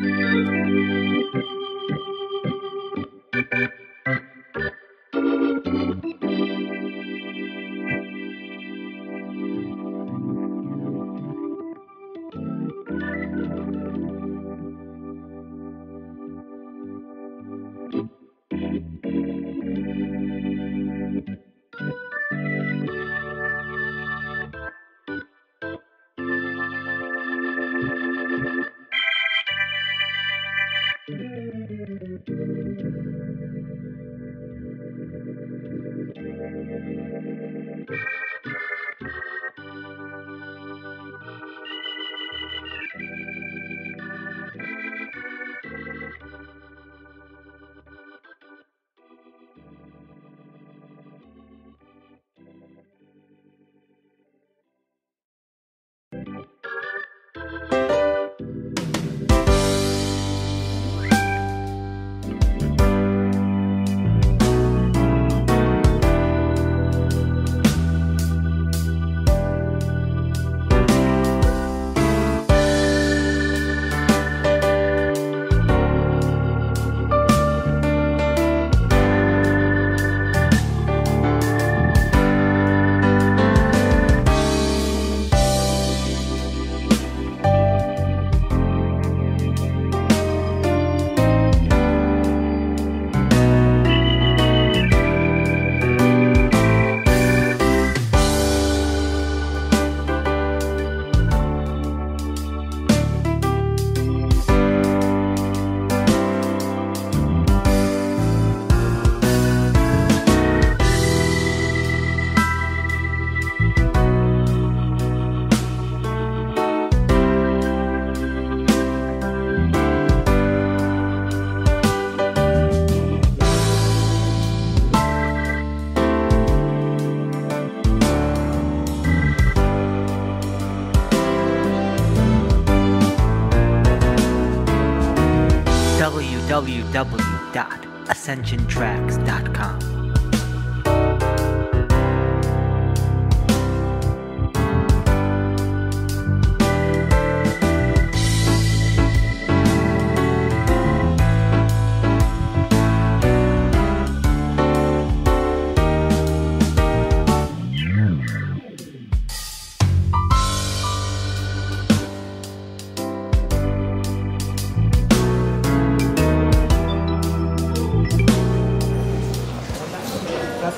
Thank you. www.ascensiontracks.com.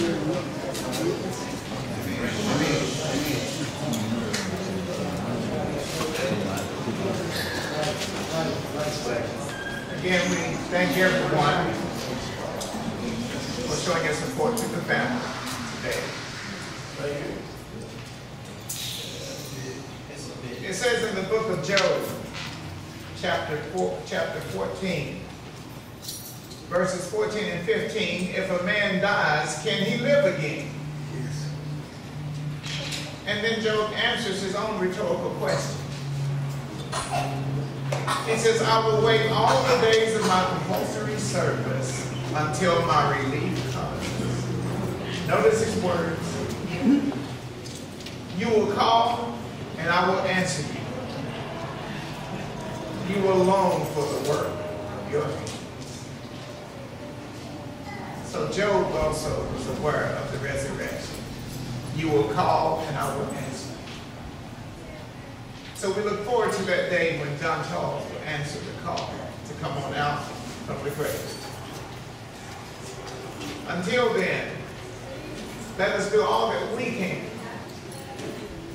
Again, we thank everyone for showing your support to the family today. It says in the book of Job, chapter four, chapter 14, verses 14 and 15, if a man dies, can he live again? Yes. And then Job answers his own rhetorical question. He says, I will wait all the days of my compulsory service until my relief comes. Notice his words. You will call, and I will answer you. You will long for the work of your hands. So Job also was aware of the resurrection. You will call, and I will answer. So we look forward to that day when John Charles will answer the call to come on out from the grave. Until then, let us do all that we can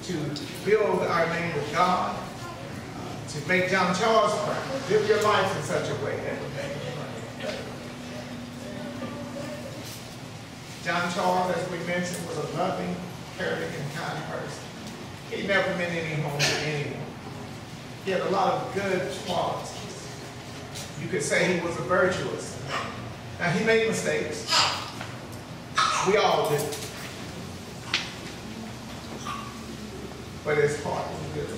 to build our name with God, to make John Charles proud. Live your life in such a way that will make him proud. John Charles, as we mentioned, was a loving, caring, and kind person. He never meant any harm to anyone. He had a lot of good qualities. You could say he was a virtuous. Now, he made mistakes. We all do. But his heart was good.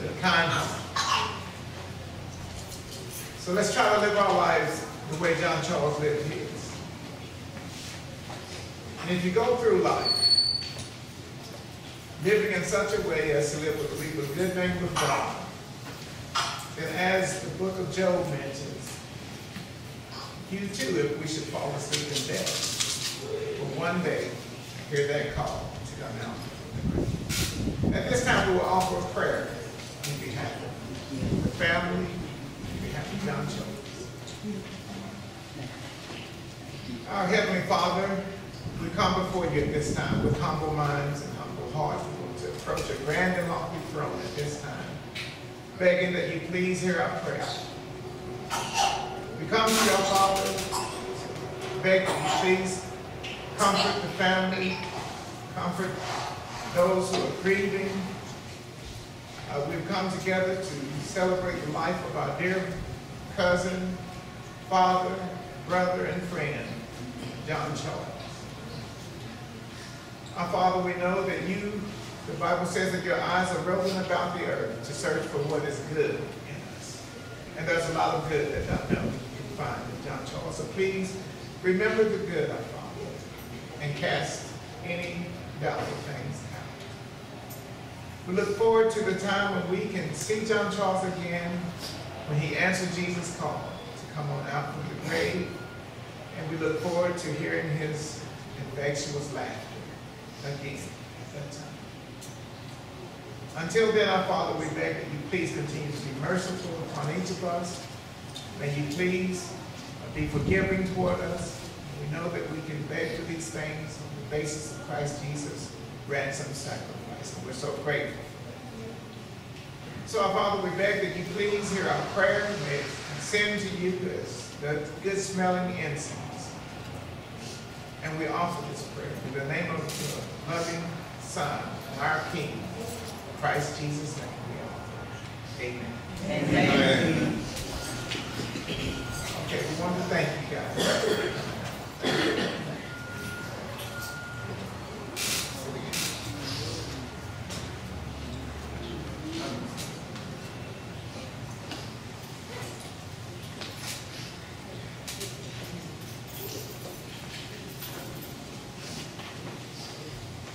He kind heart. So let's try to live our lives the way John Charles lived his. And if you go through life, living in such a way as to live with, leave a good with God, then as the book of Job mentions, you too, if we should fall asleep in death, will one day hear that call to come out. At this time, we will offer a prayer in behalf of the family, in behalf of John Jones. Our Heavenly Father, we come before you at this time with humble minds and humble hearts. We want to approach a grand and lofty throne at this time, begging that you please hear our prayer. We come to your Father, beg that you please comfort the family, comfort those who are grieving. Uh, we've come together to celebrate the life of our dear cousin, father, brother, and friend, John Charles. Our Father, we know that you, the Bible says that your eyes are roving about the earth to search for what is good in us. And there's a lot of good that I know you can find in John Charles. So please remember the good, our Father, and cast any doubtful things out. We look forward to the time when we can see John Charles again, when he answered Jesus' call to come on out from the grave. And we look forward to hearing his infectious laughter again at that time. Until then, our Father, we beg that you please continue to be merciful upon each of us. May you please be forgiving toward us. We know that we can beg for these things on the basis of Christ Jesus' ransom sacrifice, and we're so grateful. For that. So, our Father, we beg that you please hear our prayer. It send to you as the good smelling incense. And we offer this prayer in the name of the loving Son, our King, Christ Jesus' name. We offer. Amen. Amen. Amen. Okay, we want to thank you guys.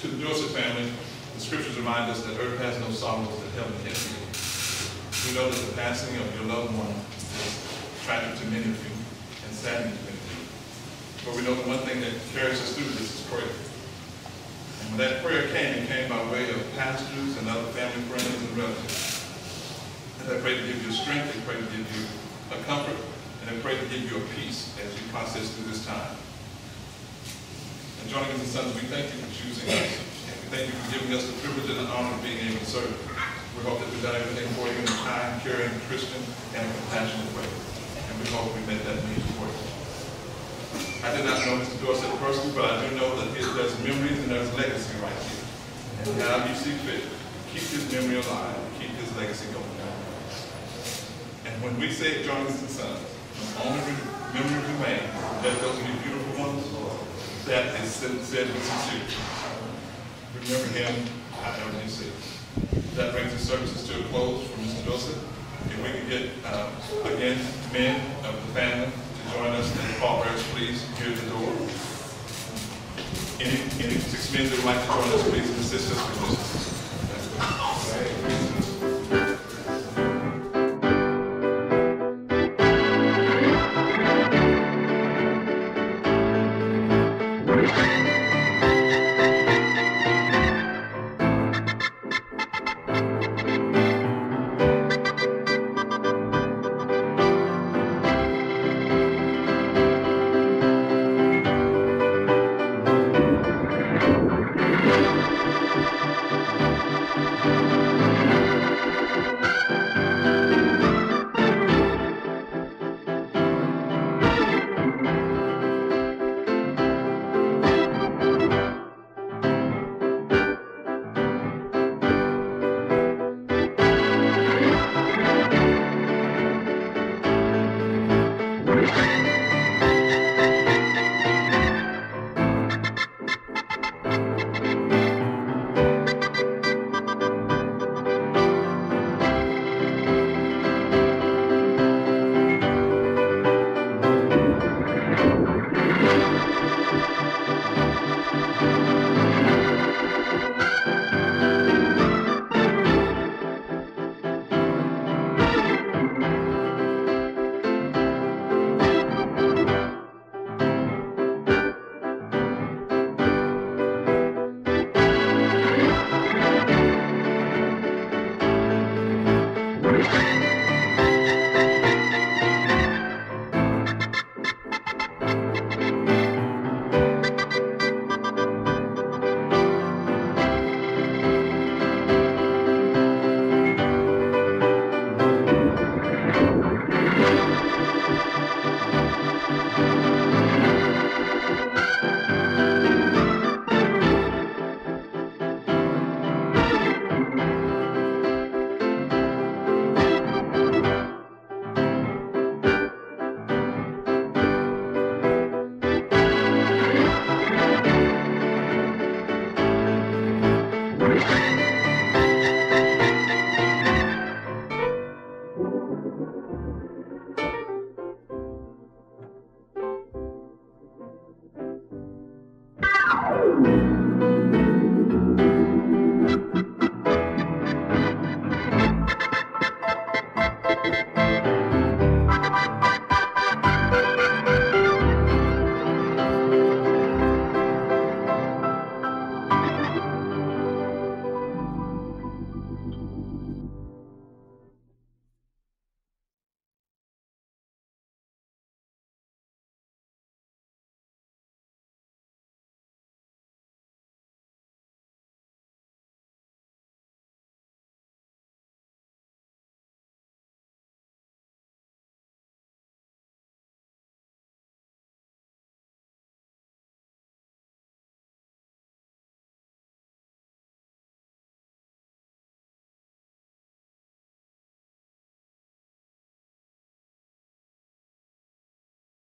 To the Family, the scriptures remind us that earth has no sorrows that heaven can feel. We know that the passing of your loved one is tragic to many of you and saddening to many of you. But we know the one thing that carries us through this is prayer. And when that prayer came, it came by way of pastors and other family friends and relatives. And I pray to give you strength, I pray to give you a comfort, and I pray to give you a peace as you process through this time. And Jarnigan and sons, we thank you for choosing us. We thank you for giving us the privilege and the honor of being able to serve. We hope that we've done everything for you in a kind, caring, Christian, and compassionate way. And we hope we met that need for you. I did not know Mr. Dorsett personally, but I do know that there's memories and there's legacy right here. And however you see fit, keep his memory alive, keep his legacy going. And when we say and sons, only memories remain, let those be beautiful ones, that is said with sincerity. Remember him, however you. That brings the services to a close for Mr. Joseph. If we can get, uh, again, men of the family to join us, in the pallbearers, please, here at the door. Any, any six men that would like to join us, please assist us with this.